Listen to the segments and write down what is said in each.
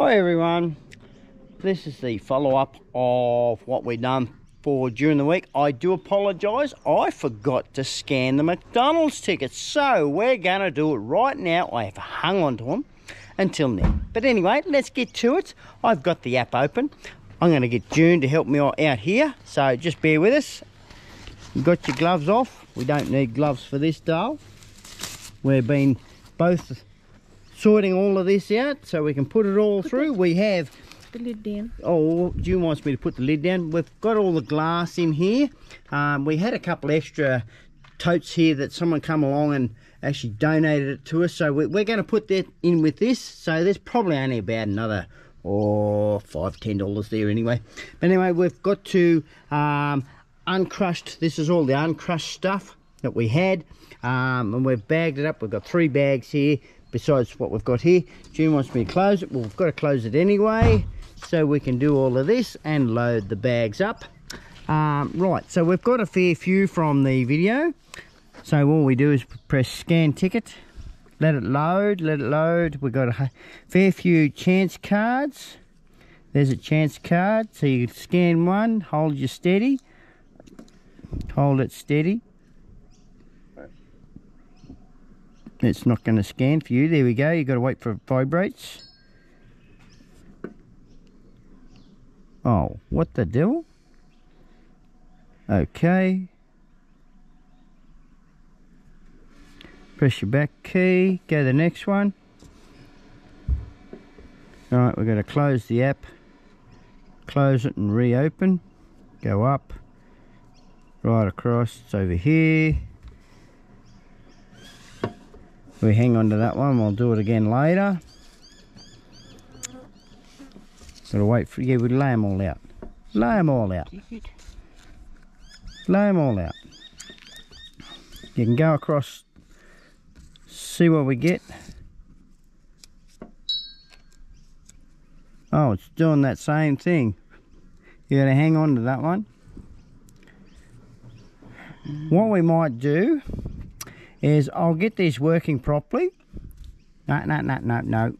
Hi everyone, this is the follow-up of what we've done for during the week. I do apologise, I forgot to scan the McDonald's tickets, so we're going to do it right now. I have hung on to them until now. But anyway, let's get to it. I've got the app open. I'm going to get June to help me out here, so just bear with us. You've got your gloves off. We don't need gloves for this doll. We've been both sorting all of this out so we can put it all put through. We have the lid down. Oh, June wants me to put the lid down. We've got all the glass in here. Um, we had a couple extra totes here that someone come along and actually donated it to us. So we're, we're going to put that in with this. So there's probably only about another or oh, five, ten dollars there anyway. But anyway, we've got to um, uncrushed. This is all the uncrushed stuff that we had. Um, and we've bagged it up. We've got three bags here besides what we've got here. June wants me to close it. Well, we've got to close it anyway so we can do all of this and load the bags up. Um, right, so we've got a fair few from the video. So all we do is press scan ticket, let it load, let it load. We've got a fair few chance cards. There's a chance card, so you scan one, hold your steady, hold it steady, it's not going to scan for you. There we go. You've got to wait for it vibrates. Oh what the devil? Okay. Press your back key. Go to the next one. All right we're going to close the app. Close it and reopen. Go up. Right across. It's over here we hang on to that one we'll do it again later. Gotta wait for yeah we lay them all out. Lay them all out. Lay them all out. You can go across see what we get. Oh it's doing that same thing. You gotta hang on to that one. What we might do is I'll get this working properly. No, no, no, no, no.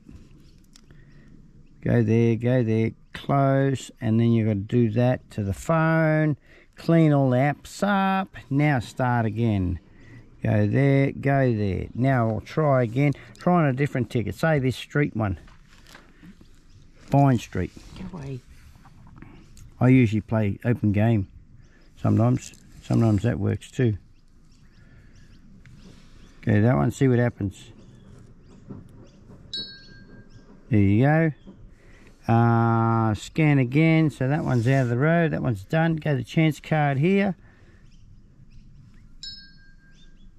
Go there, go there, close, and then you've got to do that to the phone. Clean all the apps up. Now start again. Go there, go there. Now I'll try again. Try on a different ticket. Say this street one. Vine Street. Go away. I usually play open game sometimes. Sometimes that works too. Okay, that one, see what happens. There you go. Uh, scan again, so that one's out of the road, that one's done. Go to chance card here.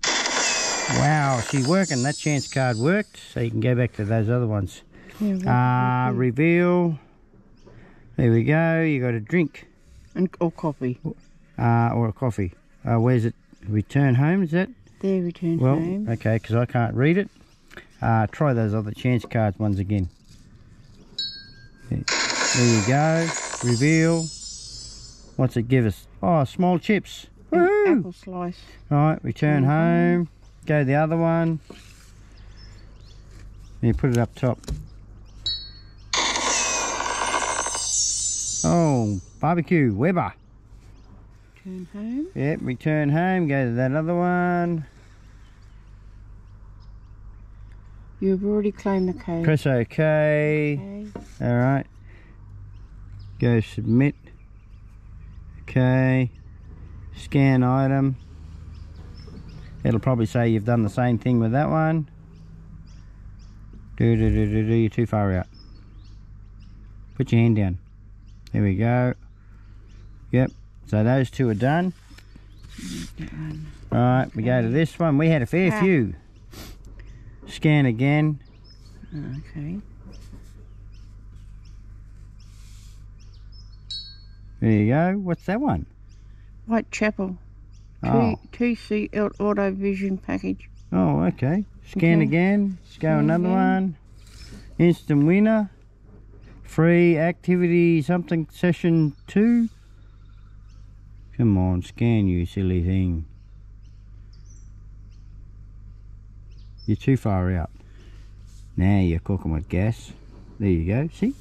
Wow, she's working. That chance card worked, so you can go back to those other ones. Yeah, uh, reveal. There we go. You got a drink. And or coffee. Uh, or a coffee. Uh, where's it? Return home, is that? There, return well, home. okay, because I can't read it. Uh, try those other chance cards once again. There, you go. Reveal. What's it give us? Oh, small chips. Apple slice. All right, return mm -hmm. home. Go the other one. You put it up top. Oh, barbecue, Weber. Return home. Yep, return home, go to that other one. You've already claimed the code. Press OK. okay. Alright. Go submit. Okay. Scan item. It'll probably say you've done the same thing with that one. Do do do do do, you're too far out. Put your hand down. There we go. Yep, so those two are done. Alright, we go to this one. We had a fair ah. few. Scan again. Okay. There you go. What's that one? Whitechapel. Oh. TCL Auto Vision package. Oh, okay. Scan okay. again. Scan go another again. one. Instant winner. Free activity something session two. Come on, scan you silly thing. You're too far out. Now you're cooking with gas. There you go, see?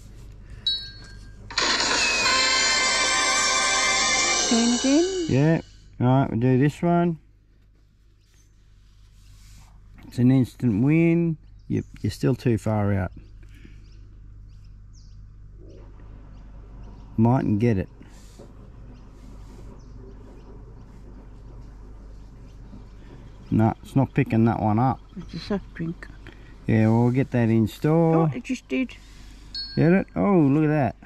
Scan again. Yeah. Alright, we'll do this one. It's an instant win. Yep, you're still too far out. Mightn't get it. No, it's not picking that one up. It's a soft drink. Yeah, we'll get that in store. Oh, it just did. Get it? Oh, look at that.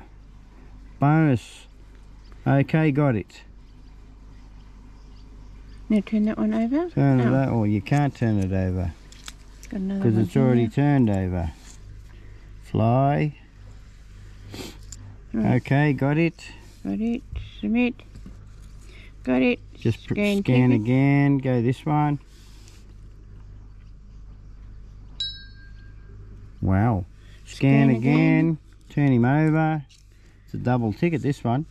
Bonus. Okay, got it. Now turn that one over. Turn it Oh, over. Oh, you can't turn it over because it's already turned over. Fly. Right. Okay, got it. Got it. Submit. Got it. Just Scan scan again. Go this one. Wow. Scan, Scan again. again. Turn him over. It's a double ticket, this one.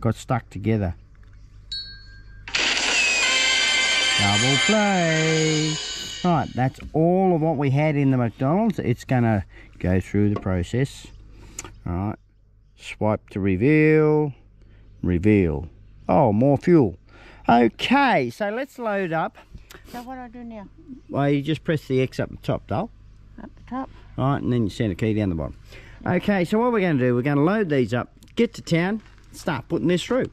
Got stuck together. Double play. Right, that's all of what we had in the McDonald's. It's going to go through the process. All right. Swipe to reveal. Reveal. Oh, more fuel. Okay, so let's load up. So what do I do now? Well, you just press the X up the top, Dale. Up the top. Right, and then you send a key down the bottom. Okay, so what we're going to do, we're going to load these up, get to town, start putting this through.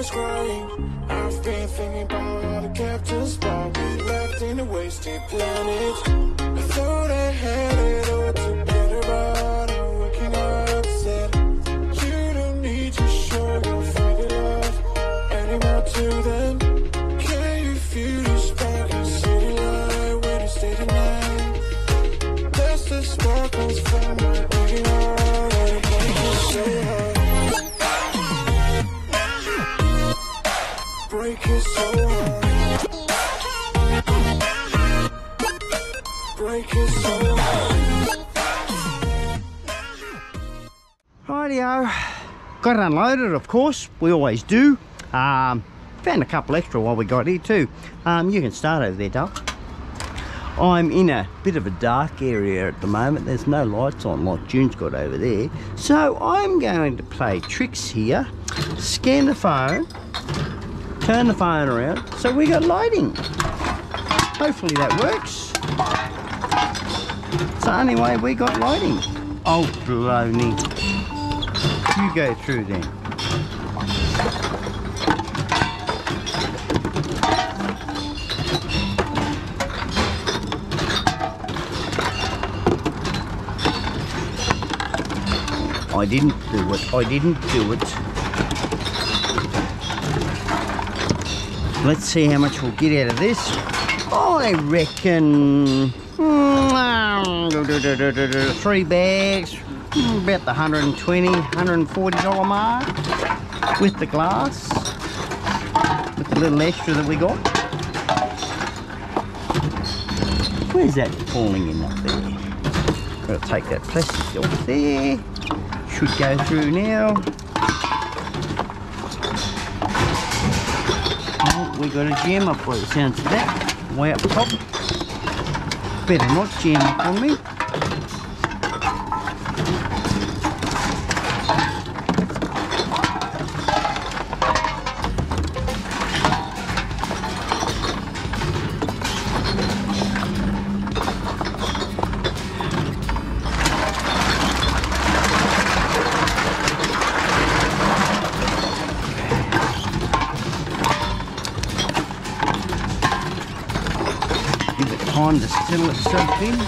Always crying. I've been thinking Rightio. Got it unloaded, of course. We always do. Um, found a couple extra while we got here too. Um, you can start over there, Dale. I'm in a bit of a dark area at the moment. There's no lights on like June's got over there. So I'm going to play tricks here. Scan the phone. Turn the phone around. So we got lighting. Hopefully that works. So anyway, we got lighting. Oh, baloney. You go through then. I didn't do it. I didn't do it. Let's see how much we'll get out of this. I reckon mm, three bags, about the 120, 140 dollar mark with the glass, with the little extra that we got. Where's that falling in up there? Gotta take that plastic off there. Should go through now. Oh, we got a jam up by the sounds of that. Way up top. Better not jam up on me. In.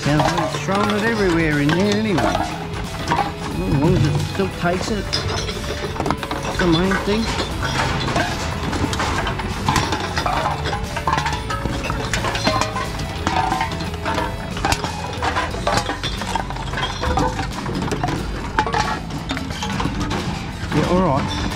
Sounds like it's throwing it everywhere in there anyway. As long as it still takes it. That's the main thing. Yeah, alright.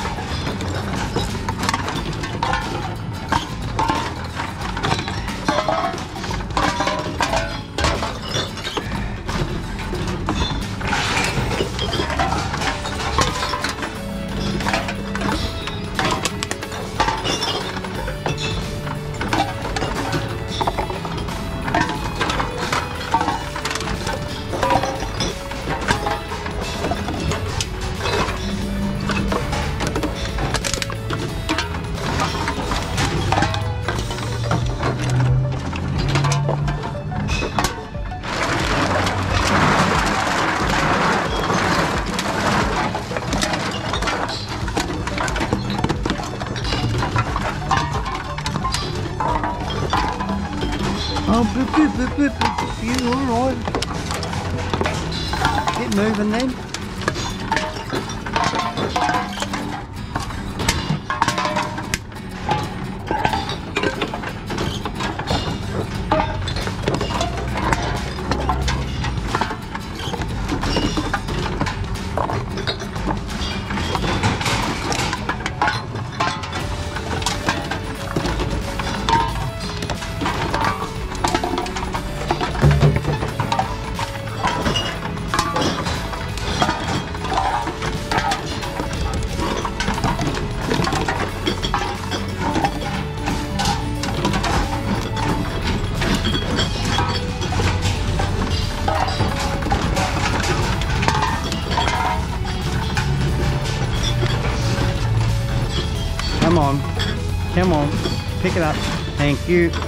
You.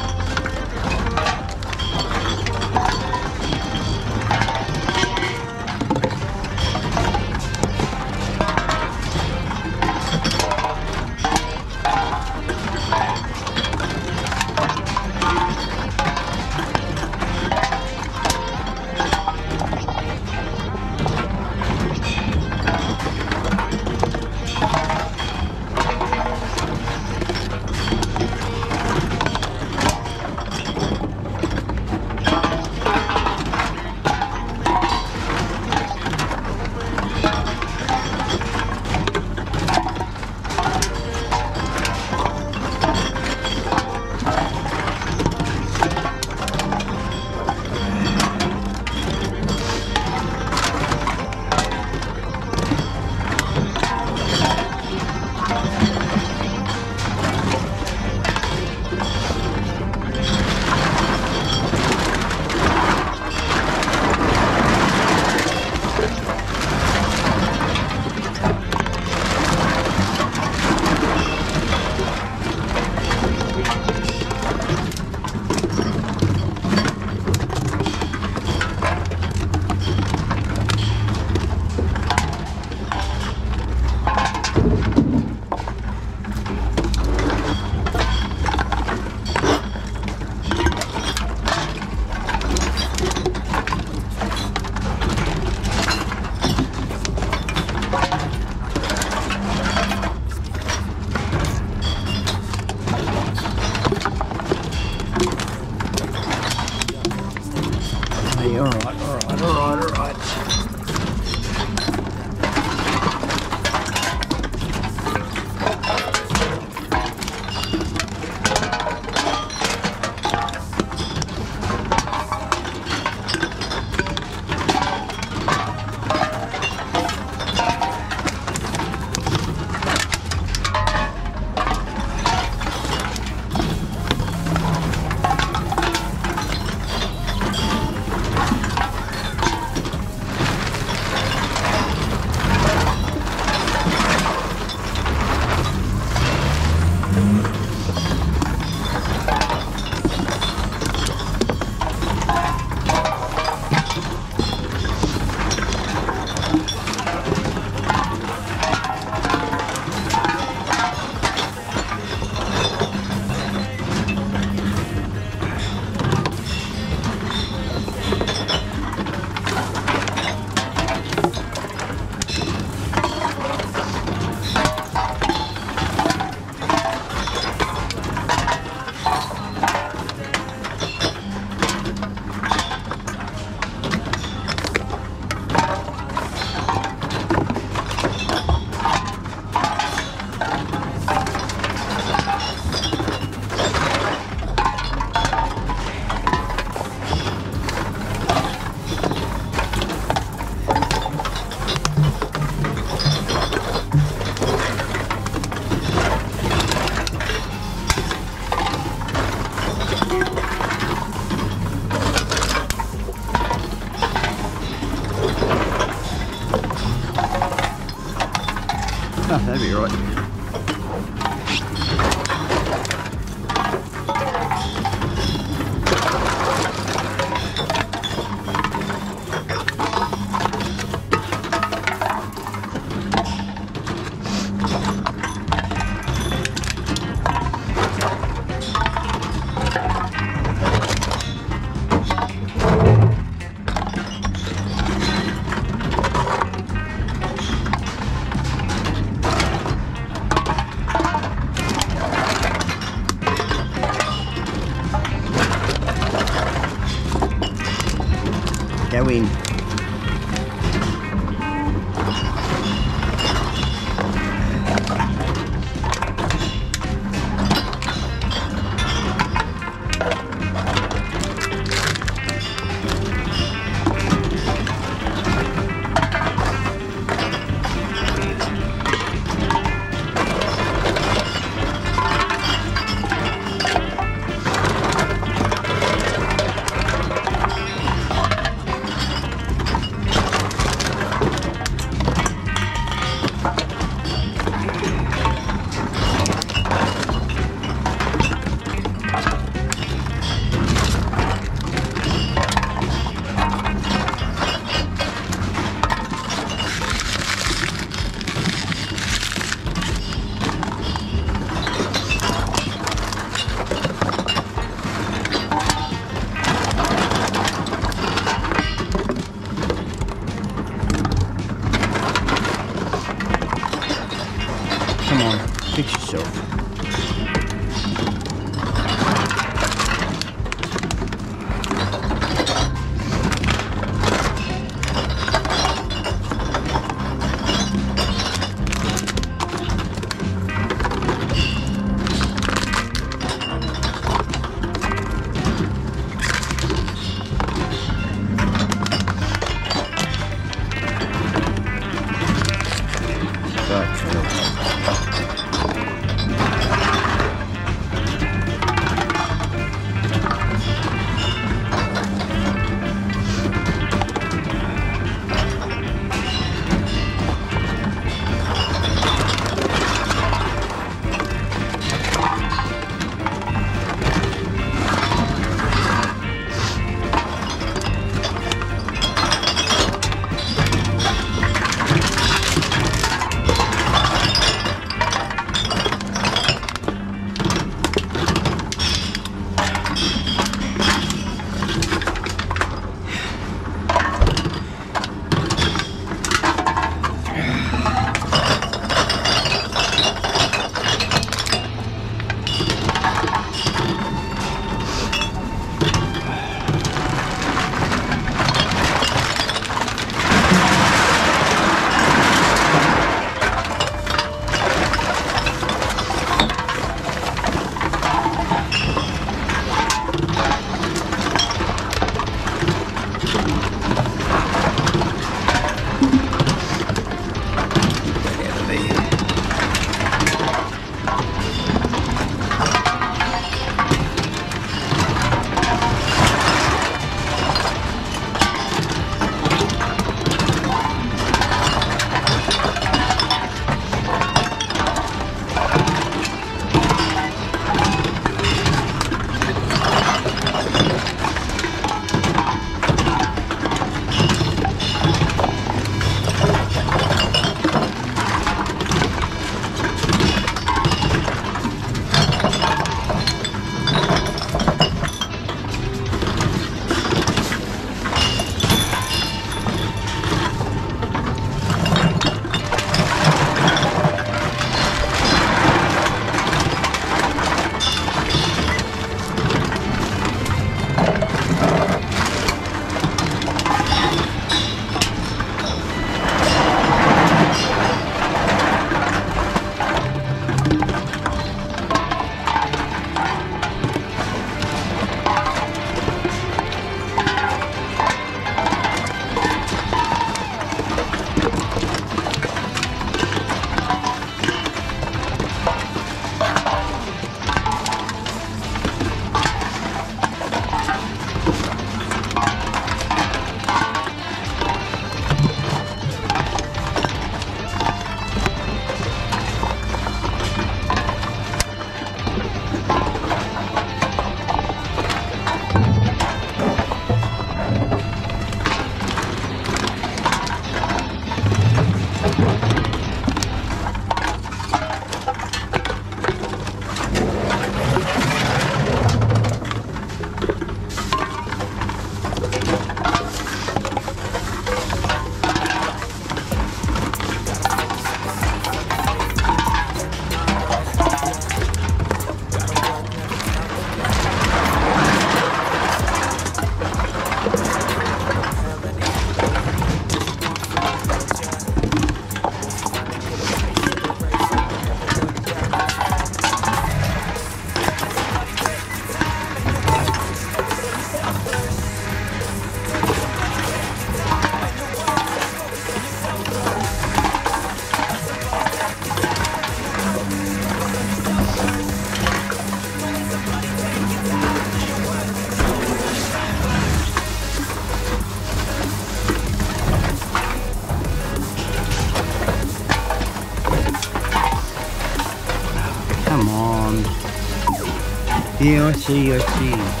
See, I see.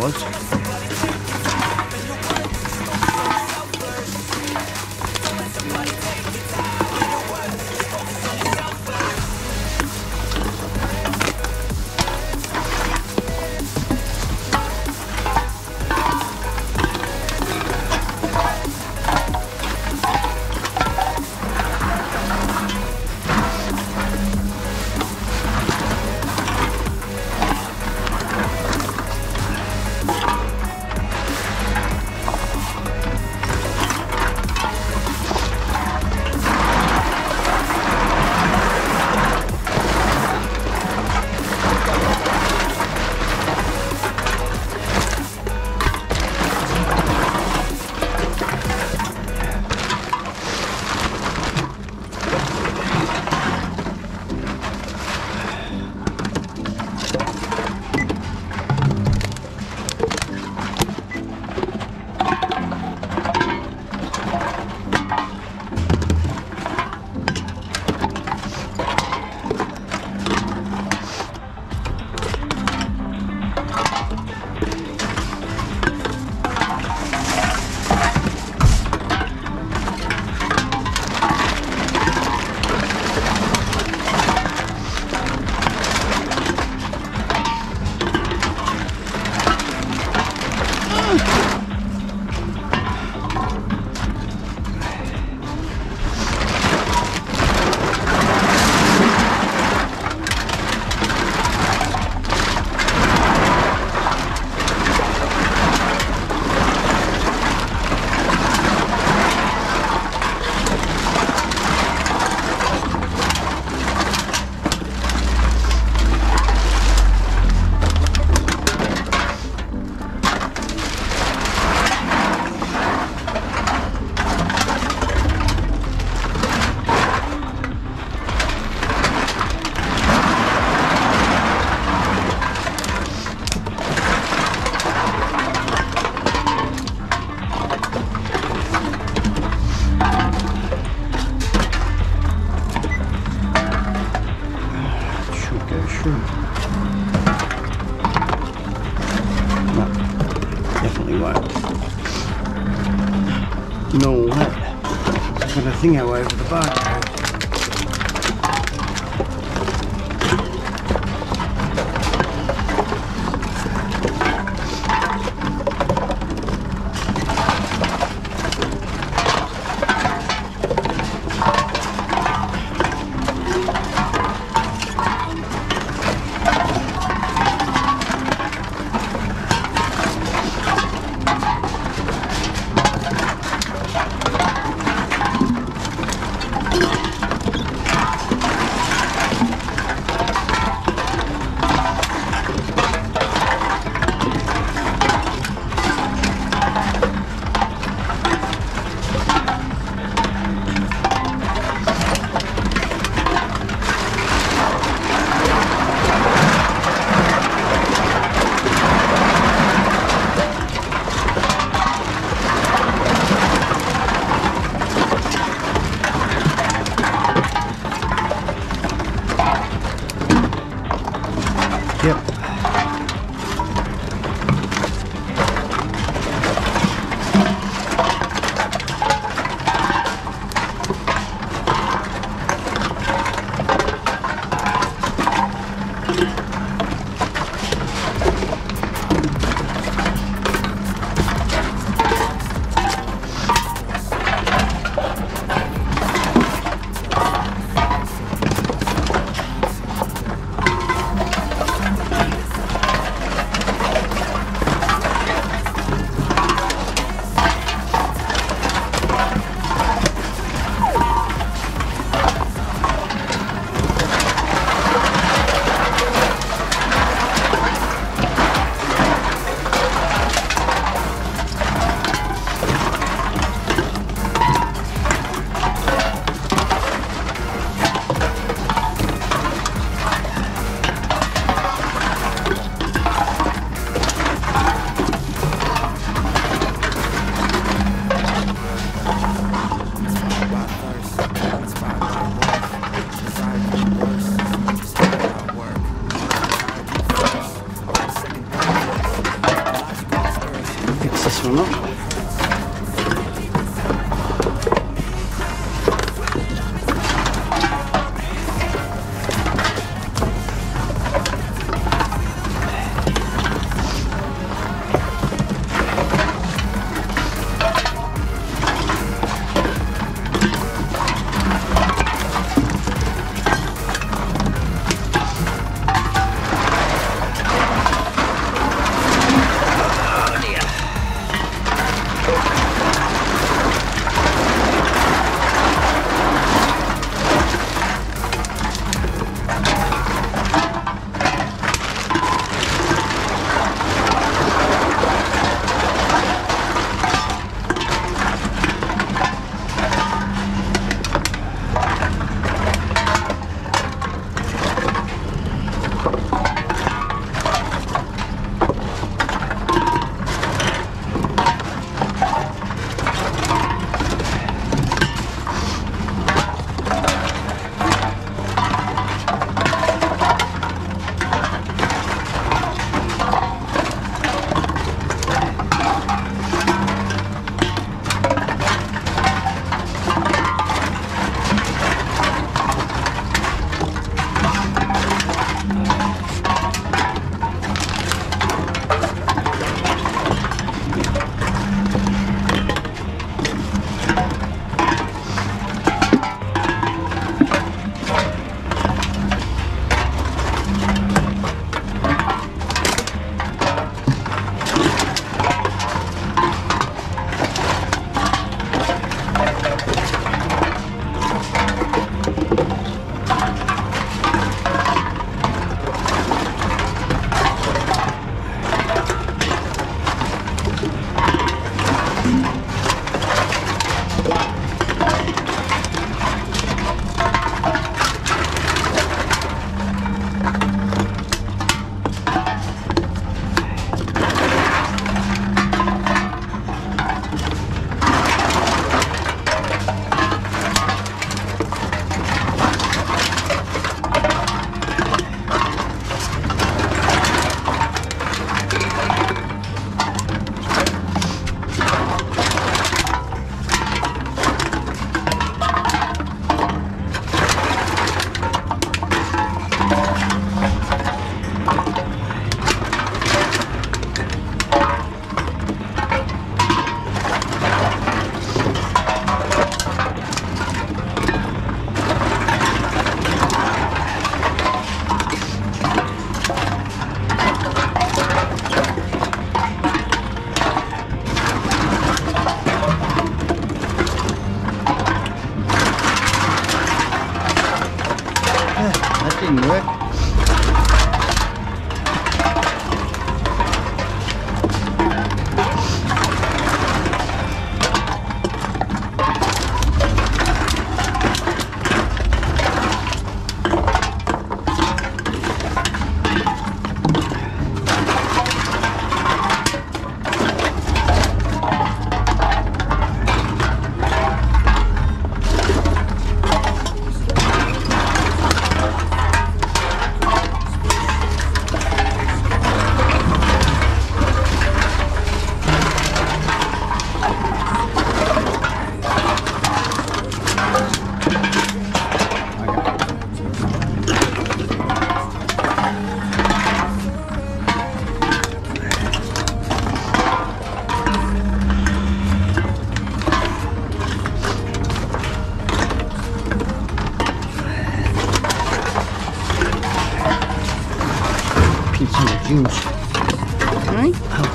Didn't over the barcode.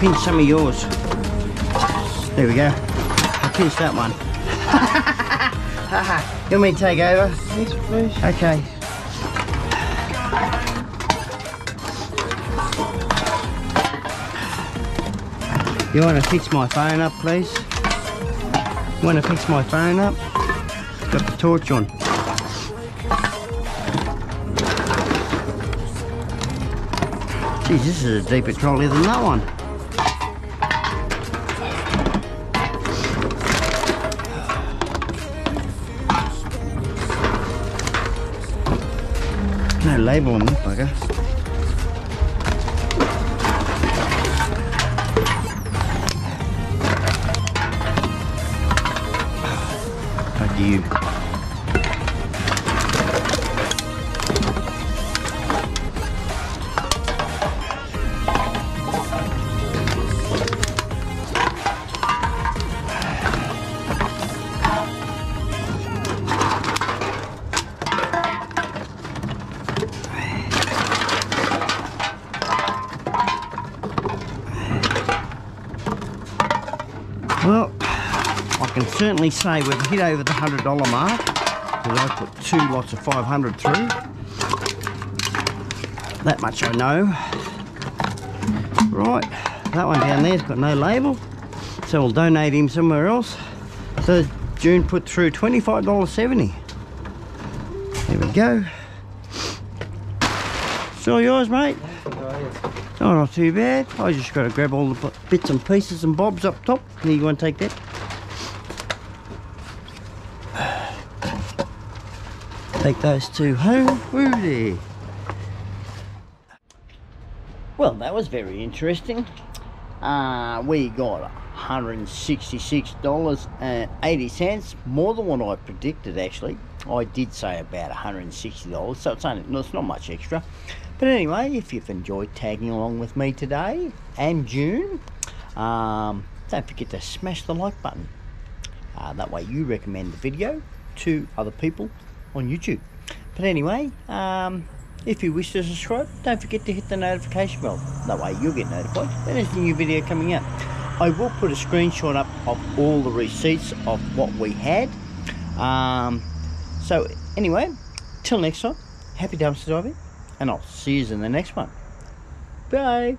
Pinch some of yours. There we go. I'll pinch that one. you want me to take over? Yes, please. Okay. You want to fix my phone up, please? You want to fix my phone up? Got the torch on. Geez, this is a deeper trolley than that one. No label on this say we've hit over the hundred dollar mark because I put two lots of 500 through. That much I know. Right, that one down there's got no label, so we'll donate him somewhere else. So June put through $25.70. There we go. It's all yours, mate. Oh, not too bad. I just got to grab all the bits and pieces and bobs up top. Here, you want to take that? Take those two home. Woo there. Well, that was very interesting. Uh, we got $166.80, more than what I predicted actually. I did say about $160, so it's, only, no, it's not much extra. But anyway, if you've enjoyed tagging along with me today and June, um, don't forget to smash the like button. Uh, that way you recommend the video to other people on YouTube. But anyway, um, if you wish to subscribe, don't forget to hit the notification bell. That way you'll get notified when there's a new video coming out. I will put a screenshot up of all the receipts of what we had. Um, so anyway, till next time, happy dumpster diving, and I'll see you in the next one. Bye.